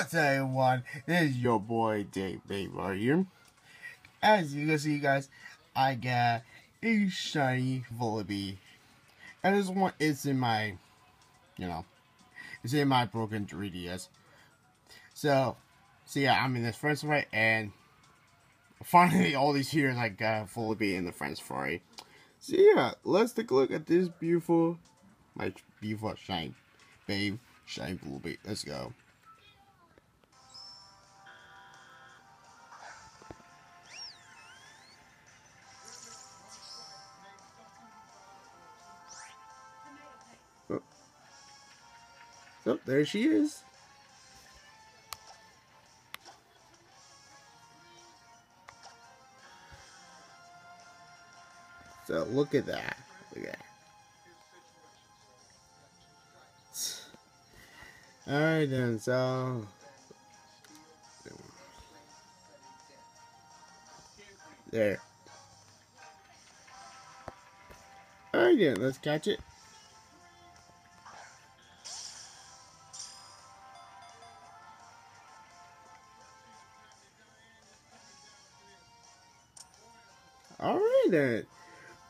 What's everyone? This is your boy Dave Baber here. As you can see, guys, I got a shiny Vullaby. And this one is in my, you know, it's in my broken 3DS. So, so yeah, I'm in this Friends Safari, and finally, all these years, I got Vullaby in the Friends Safari. So yeah, let's take a look at this beautiful, my beautiful shiny babe, shiny Vullaby. Let's go. Oh, there she is. So look at that. Look at that. Alright then, so there. Alright then, let's catch it. Alright then.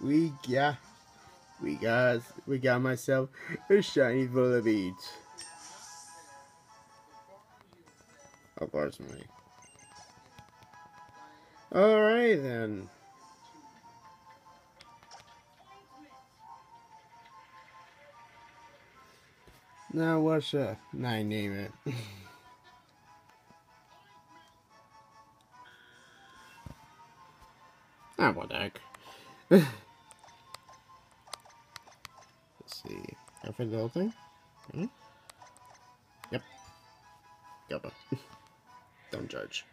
We got we got we got myself a shiny Vullaby. Of course me. Alright then. Now what should I name it? Ah, what the heck. Let's see. I for the whole thing? Hmm? Yep. Got Don't judge.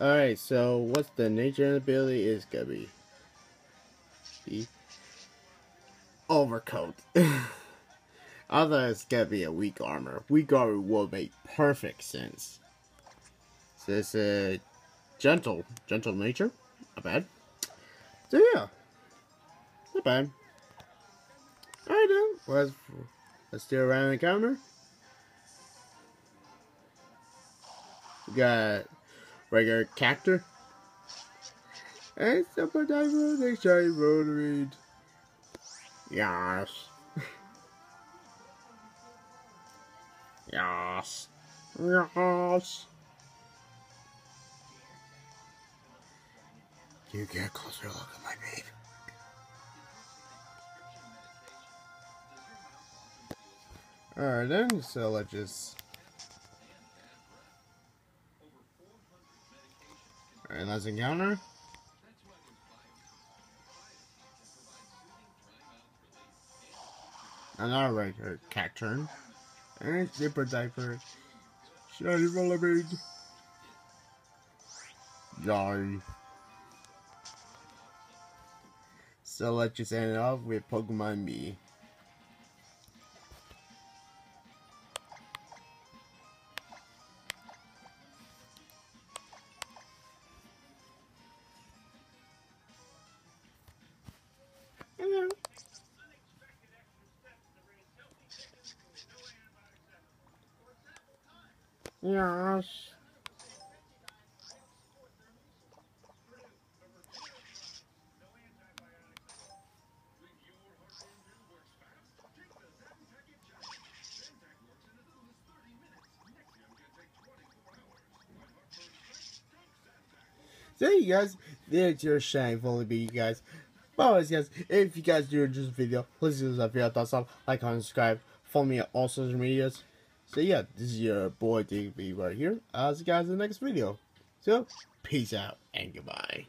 Alright, so what's the nature and ability is be? The overcoat. Other it's gonna be a weak armor. Weak armor will make perfect sense. So it's a uh, gentle, gentle nature. Not bad. So yeah. Not bad. Alright then. Let's let's do a random encounter. We got regular Cacturne. And super diver, next time road. Yes. Yes. Yes. You get a closer look at my babe. Alright then, so let's just... Alright, let's encounter. Another regular uh, Cacturne. And zipper diaper. Shiny Vullaby. Yay. So let's just end it off with Pokemon Me. Yes. So you guys, there's your shame Vullaby, you guys. But anyways, guys, if you guys do enjoy this video, please do a video, thumbs up, like, comment, subscribe, follow me on all social medias. So yeah, this is your boy DB right here. I'll see you guys in the next video. So, peace out and goodbye.